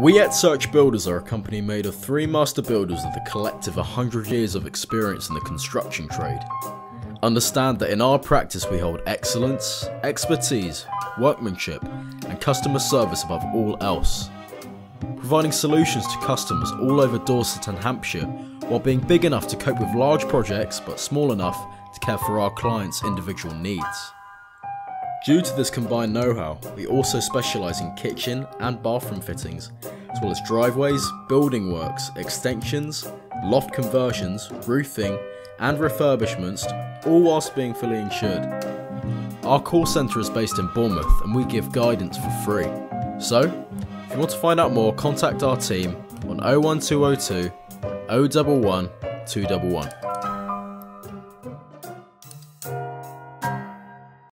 We at Search Builders are a company made of three master builders with a collective 100 years of experience in the construction trade. Understand that in our practice we hold excellence, expertise, workmanship, and customer service above all else. Providing solutions to customers all over Dorset and Hampshire while being big enough to cope with large projects but small enough to care for our clients' individual needs. Due to this combined know-how, we also specialise in kitchen and bathroom fittings, as well as driveways, building works, extensions, loft conversions, roofing, and refurbishments, all whilst being fully insured. Our call centre is based in Bournemouth and we give guidance for free. So, if you want to find out more, contact our team on 01202 011 211.